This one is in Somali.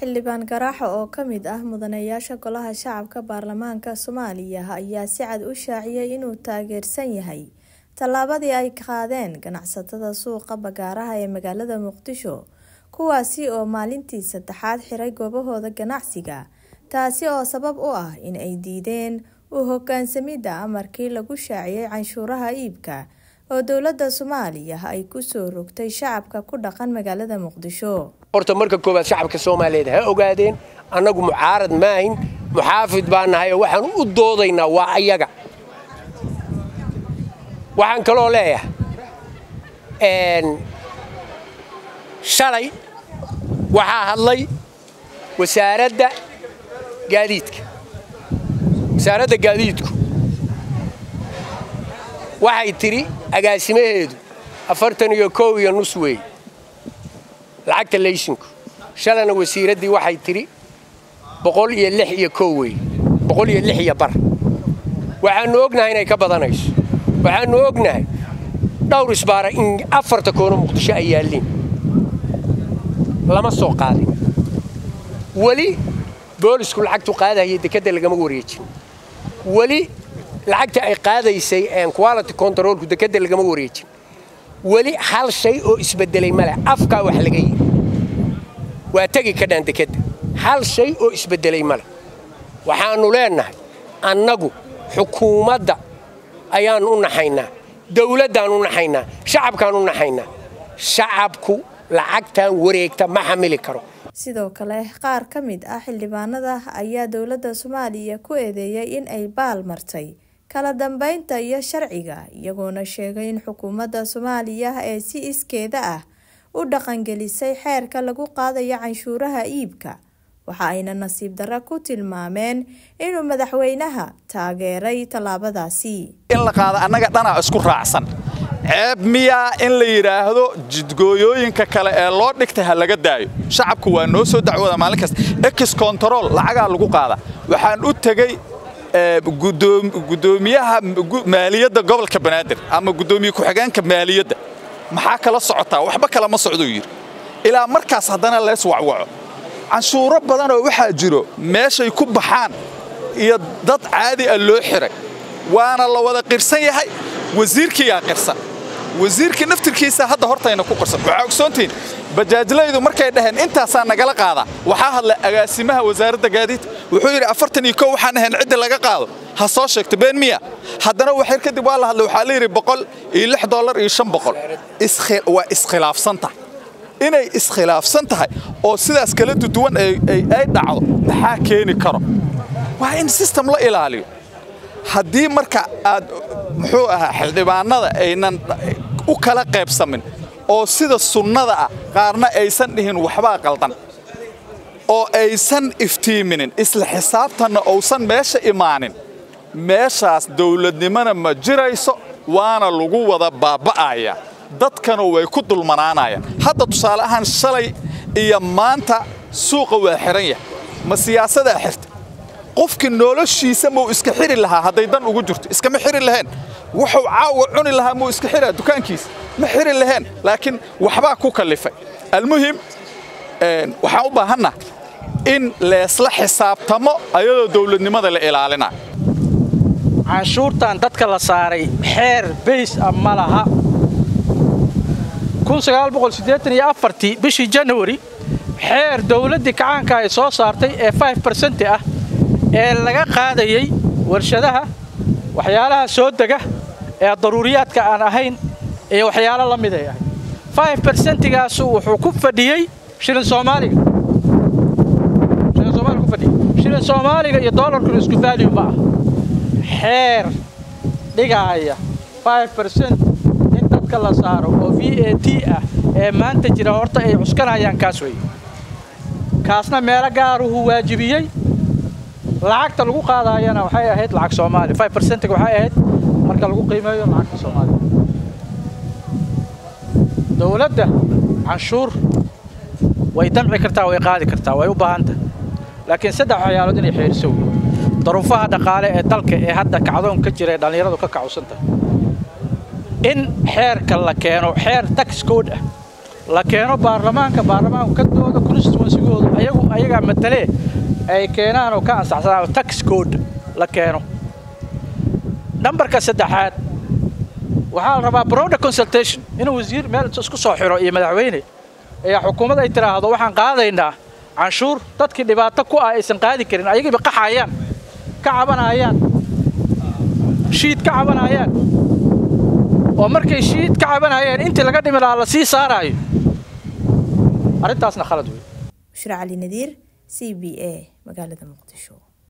Xildhibaan Garaaxo oo ka mid ah mudanayaasha Golaha Shacabka Baarlamaanka Soomaaliya ayaa si cad u shaaciyay inuu taageersan yahay. Tallaabadii ay qaadeen ganacsatada suuqa bagaaraha ee magaalada Muqdisho kuwaasi oo maalintii saddexaad xiray goobahooda ganacsiga taasi oo sabab u ah in ay diideen u hoggaansamidda amarkii lagu shaaciyay canshuuraha iibka oo dowladda Soomaaliya ay ku soo rogtay shacabka ku dhaqan magaalada Muqdisho horta marka koowaad shacabka soomaaliyeed ha ogaadeen? Annagu mucaarad maahin muxaafid baa nahay oo waxaan u doodaynaa waa ayaga. Waxaan kaloo leeyahay shalay waxaa hadlay wasaaradda gaadiidka. Wasaaradda gaadiidku. Waxay tidhi agaasimaheedu afartan iyo kow iyo nus weey lacagta leysinku shalana wasiiraddii waxay tidhi boqol iyo lix iyo kow wey boqol iyo lix iyo bar. Waxaannu ognahay inay ka badanayso. Waxaannu ognahay dhowr isbaara in afarta koono muqdisho ay yaalliin. Lama soo qaadin. Weli boolisku lacagtu qaadahaya dekedda lagama wareejin. Weli lacagta ay qaadaysay quality controlku dekedda lagama wareejin. Weli hal shay oo isbedelay male afkaa wax laga yidhi waa tegi ka dhaan dekedda hal shay oo isbedelay male waxaannu leennahay annagu xukuumadda ayaan u naxaynaa dawladdaan u naxaynaa shacabkaan u naxaynaa. Shacabku lacagtan wareegta ma xamili karo. Sidoo kale qaar ka mid ah xildhibaanada ayaa dowladda soomaaliya ku eedeeyay in ay baal martay. Kala dambeynta iyo sharciga iyagoona sheegay in xukuumadda soomaaliya ee si iskeeda ah u dhaqangelisay xeerka lagu qaadayo canshuuraha iibka. Waxa ayna nasiib darro ku tilmaameen inuu madaxweynaha taageeray tallaabadaasi. In la qaado annaga dhanaa isku raacsan. Ceeb miyaa in la yidhaahdo jidgooyooyinka kale ee loo dhigtay ha laga daayo. Shacabku waa noo soo dacwooda maalin kasta. Ex control lacagaa lagu qaada. Waxaan u tegey gudoomiyaha maaliyadda gobolka banaadir ama gudoomiye ku-xigeenka maaliyadda محاك صعطة وحبك الله مصعدو إلى مركز هذانا الله يسوع وع عن شو رب هذانا وحاجة جرو ماشي يكون بحان يضط عادي اللوحرك وأنا الله وذا قرصي هاي وزيرك يا قرصه wasiirkii naftirkiisa hadda hortayna ku qirsan waxaa ogsoontihiin bajaajlaydu markay dhaheen intaasaa nagala qaadaa waxaa hadla agaasimaha wasaaradda gaadiidka wuxuu yidhi afartan iyo kow waxaan ahayn ciddi laga qaado. Ha soo sheegto been miya. Haddana waxyar kadib waa la hadlay waxaa la yidhi boqol iyo lix dollar iyo shan boqol. Waa iskhilaafsan tahay. Inay iskhilaafsan tahay oo sidaas kala duwan ay dhacdo maxaa keeni karo? Waa in sistem la ilaaliyo. Haddii marka aad muxuu ahaa xildhibaanada aynan u kala qaybsamin oo sida sunnada ah qaarna aysan dhihin waxbaa qaldan oo aysan iftiiminin isla xisaabtanna uusan meesha imaanin. Meeshaas dawladnimona ma jirayso waana lagu wada baaba'aya dadkana way ku dulmanaanayaan. Hadda tusaale ahaan shalay iyo maanta suuqa waa xihan yahay. Ma siyaasadaa xirta qofkii noloshiisa muu iska xiri lahaa hadday dan ugu jirto? Iskama xiri laheen wuxuu caawa cuni lahaa muu iska xiraa dukaankiisa ma xiri laheen laakiin waxbaa ku kallifay almuhim waxaan u baahannaha in leesla xisaabtamo ayadoo dawladnimada la ilaalinayo canshuurtan dadka la saaray xeer bays ah ma laha. Bishii janawari xeer dawladdii kacaanka ay soo saartay ee barcent ah ee laga qaadayey warshadaha waxyaalaha soo dega ee daruuriyaadka aan ahayn iyo waxyaalo la mid ay ahayd barcentigaasu wuxuu ku fadhiyey shilin soomaaliga. Shilin soomaaliga iyo doolarkuna isku vaaliyu ma ah xeer dhigaaya barcent in dadka la saaro oo v a t ah ee maanta jira horta ay cuskanayaan kaas wey kaasna meelo gaaruhu waajibiyey. Lacagta lagu qaadaayana waxay ahayd lacag soomaaliya five percentiga waxay ahayd marka lagu qiimeeyo lacagta soomaaliya. Dowladda canshuur way damci kartaa way qaadi kartaa way u baahan tahay laakiin saddex waxyaalood inay xeeriso wey daruufaha dhaqaale ee dalka ee hadda kacdoon ka jira ee dhallinyaradu ka kacsan tahay. In xeerka la keeno xeer tax code ah la keeno baarlamaanka baarlamaanku ka dooda constituensigoodu ayagu ayagaa matalee ay keenaan oo ka ansaxsanaa tax code la keeno nambarka saddexaad. Waxaa la rabaa broader consultation. Inuu wasiir meel isku soo xiro iyo madaxweyne. Ayaa xukuumad ay tiraahdo waxaan qaadaynaa canshuur dadkii dhibaato ku ah aysan qaadi karin ayagiiba qaxayaan ka cabanayaan shiid ka cabanayaan. Oo markay shiid ka cabanayeen intii laga dhimi lahaa la sii saaraayo. Arrintaasna khalad wey bushra cali nadiir c b a magaalada muqdisho